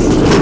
Спасибо.